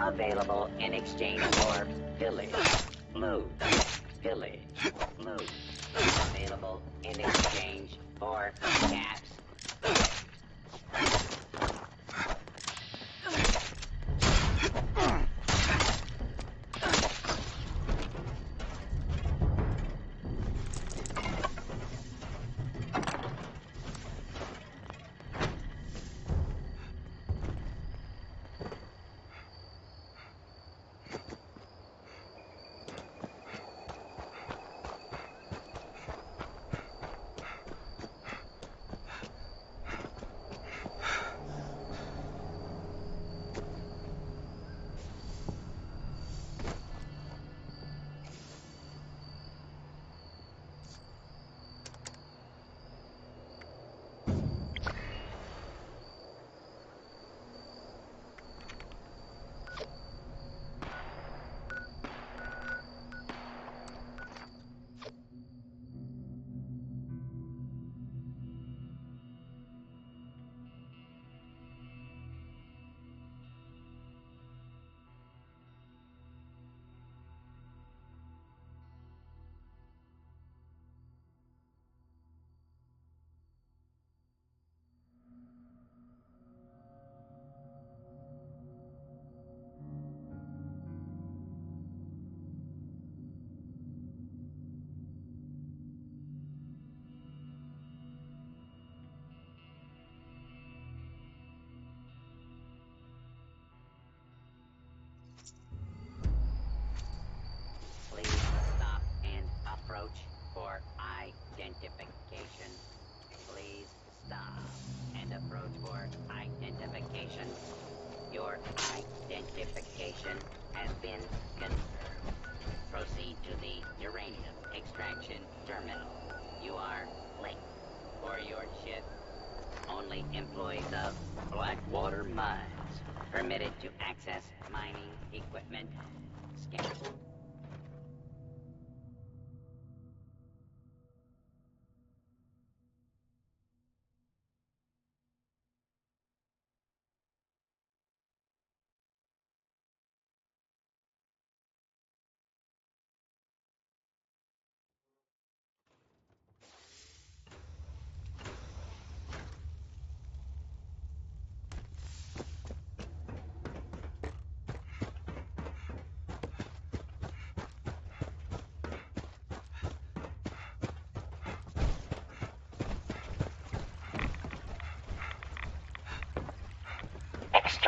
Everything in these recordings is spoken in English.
available in exchange for pillage. Loot. Pillage. Loot. Available in exchange for caps. Proceed to the uranium extraction terminal. You are late for your shift. Only employees of Blackwater Mines permitted to access mining equipment.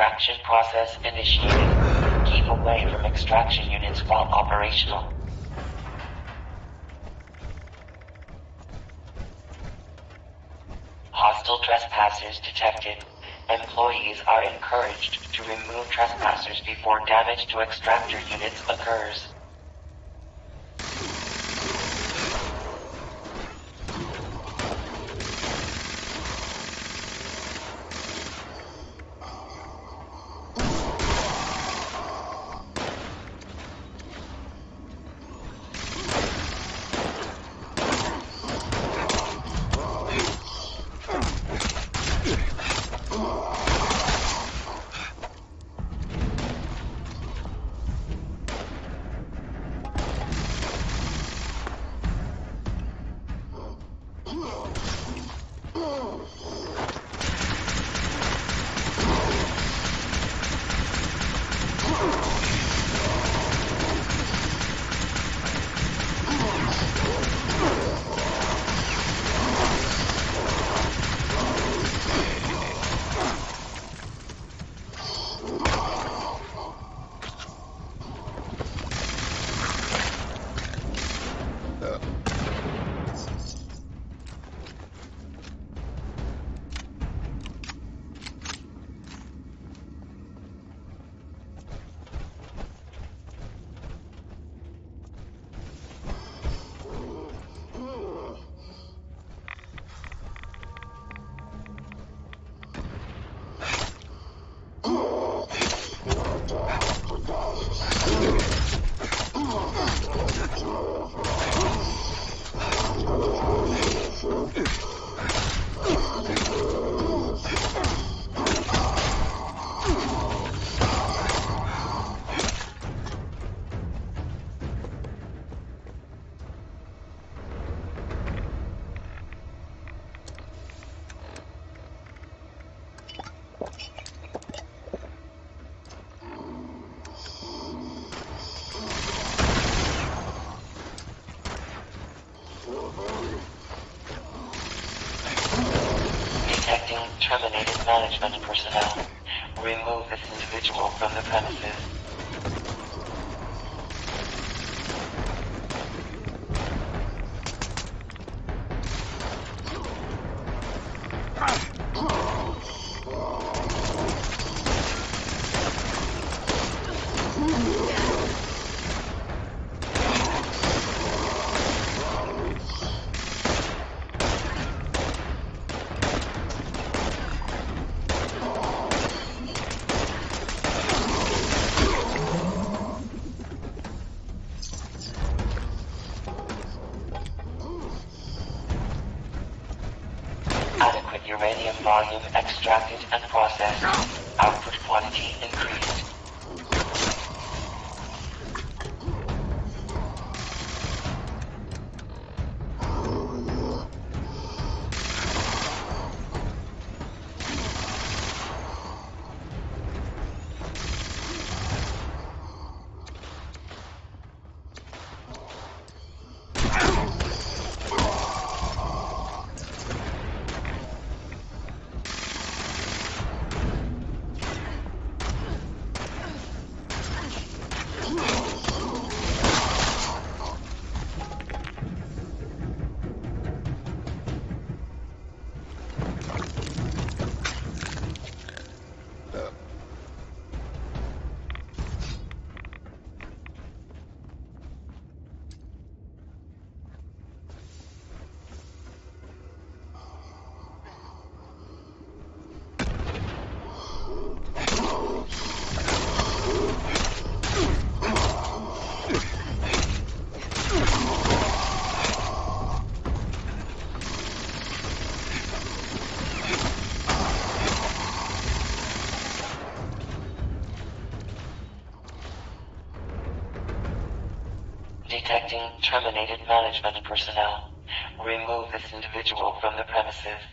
Extraction process initiated. Keep away from extraction units while operational. Hostile trespassers detected. Employees are encouraged to remove trespassers before damage to extractor units occurs. Management extracted and processed. Detecting terminated management personnel. Remove this individual from the premises.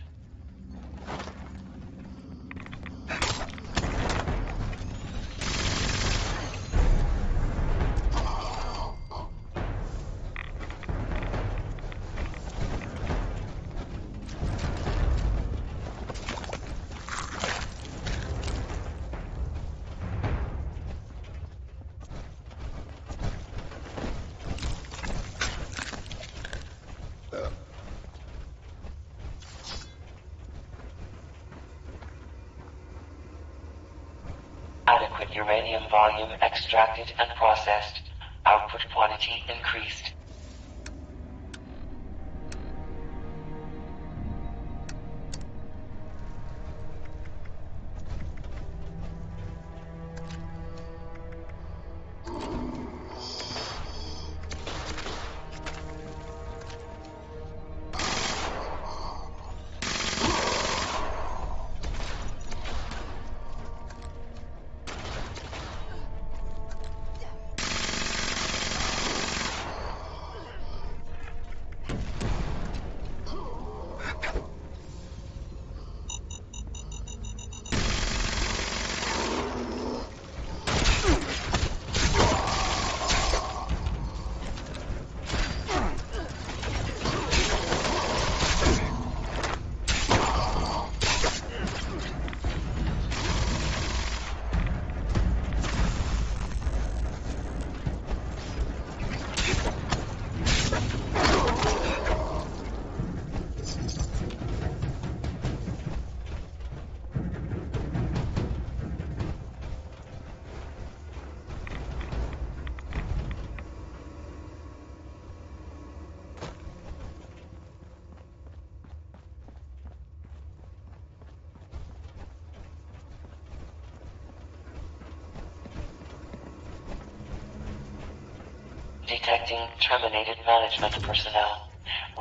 Detecting terminated management personnel.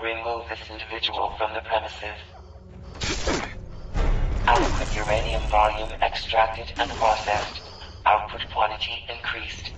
Remove this individual from the premises. Adequate uranium volume extracted and processed. Output quantity increased.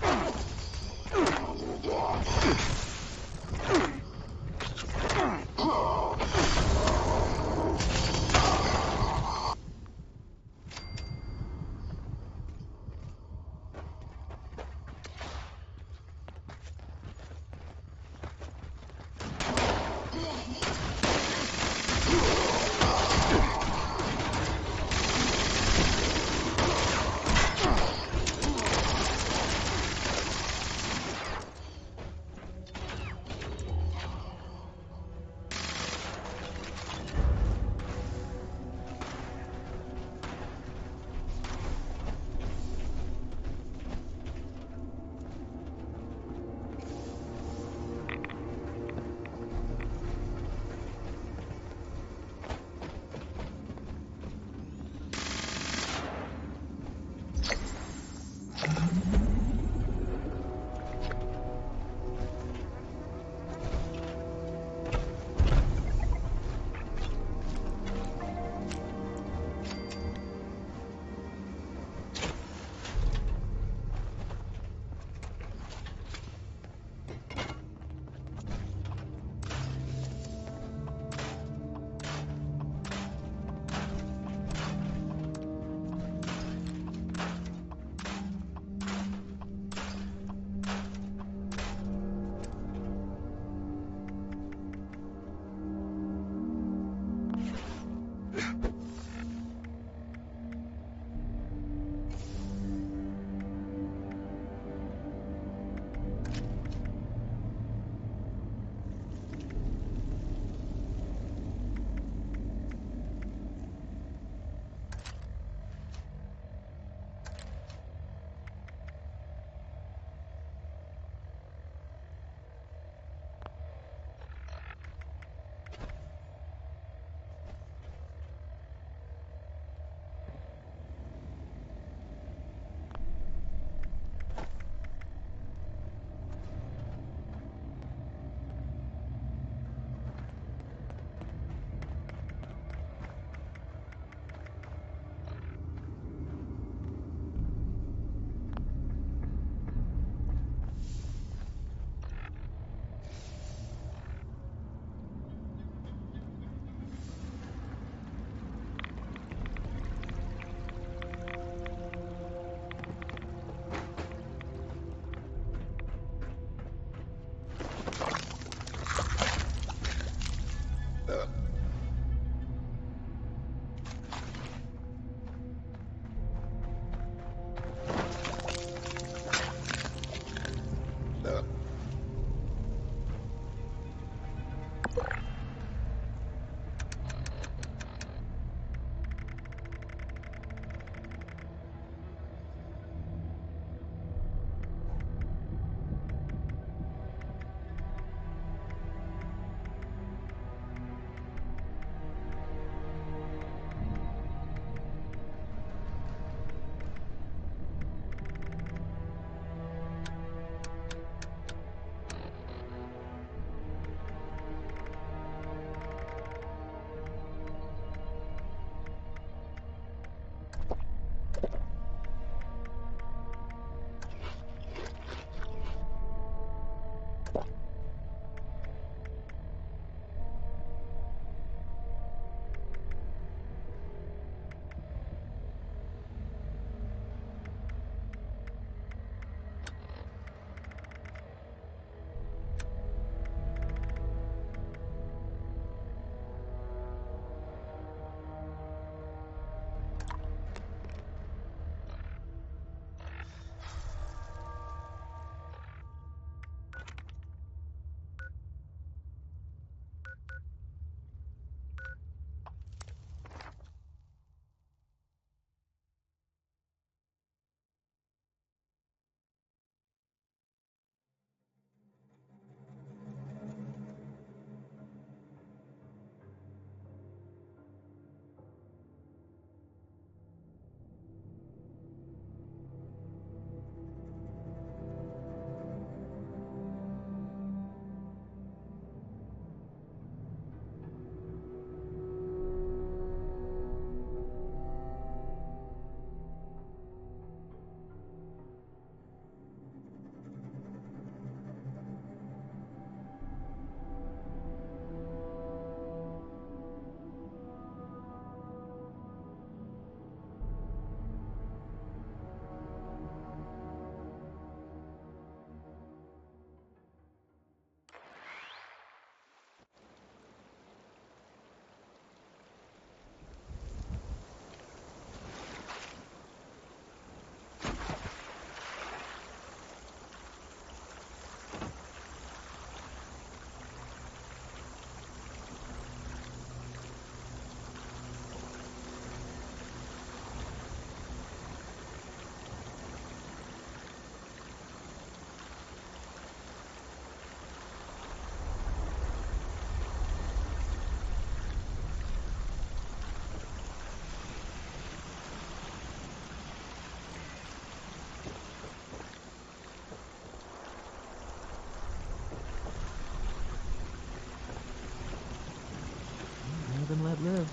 And let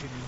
than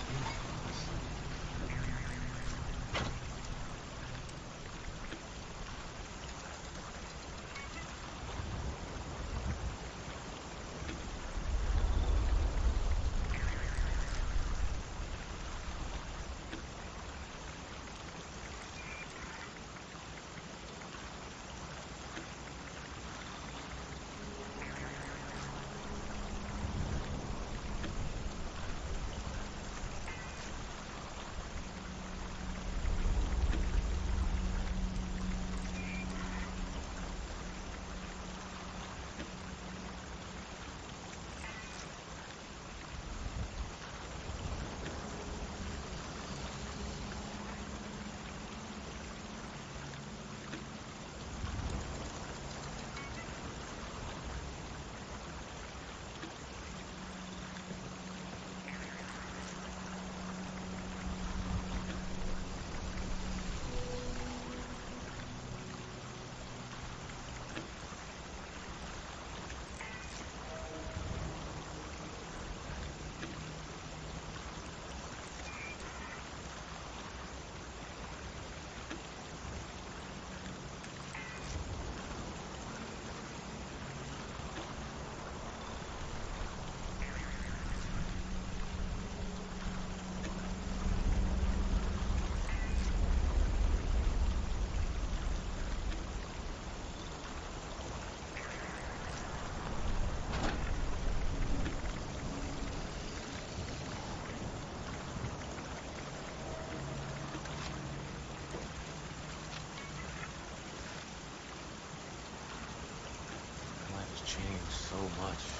much.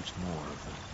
Reached more of them.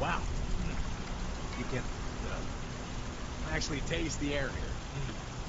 Wow. You can uh, actually taste the air here.